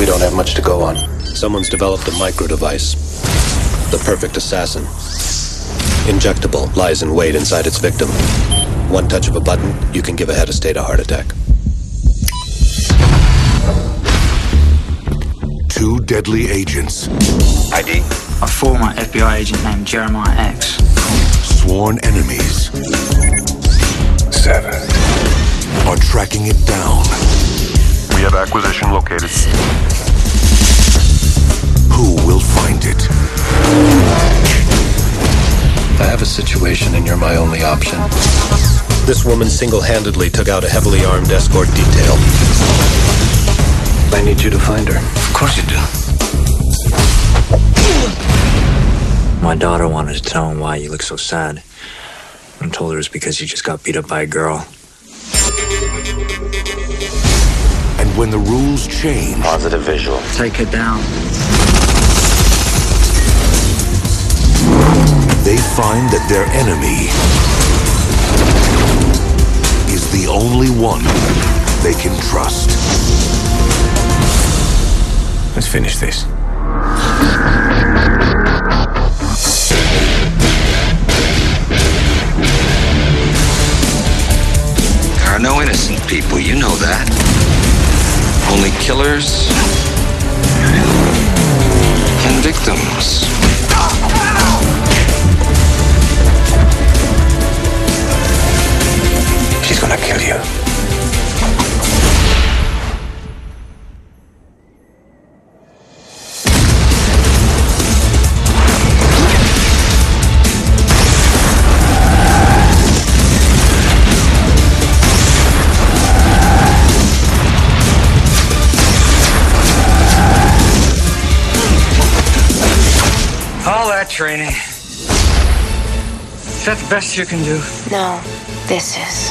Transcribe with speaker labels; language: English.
Speaker 1: We don't have much to go on. Someone's developed a micro device. The perfect assassin. Injectable lies in wait inside its victim. One touch of a button, you can give a head of state a heart attack.
Speaker 2: Two deadly agents.
Speaker 3: ID?
Speaker 4: A former FBI agent named Jeremiah Ecks.
Speaker 2: Sworn enemies.
Speaker 3: Sever.
Speaker 2: Are tracking it down.
Speaker 3: We have acquisition located.
Speaker 2: Who will find it?
Speaker 1: I have a situation and you're my only option. This woman single-handedly took out a heavily armed escort detail. I need you to find her.
Speaker 3: Of course you do.
Speaker 5: My daughter wanted to tell him why you look so sad. I told her it's because you just got beat up by a girl.
Speaker 2: When the rules change,
Speaker 3: Positive visual.
Speaker 4: Take her down.
Speaker 2: they find that their enemy is the only one they can trust.
Speaker 3: Let's finish this.
Speaker 6: There are no innocent people, you know that. Only killers and victims.
Speaker 3: She's gonna kill you.
Speaker 4: All that training. Is that the best you can do?
Speaker 7: No, this is.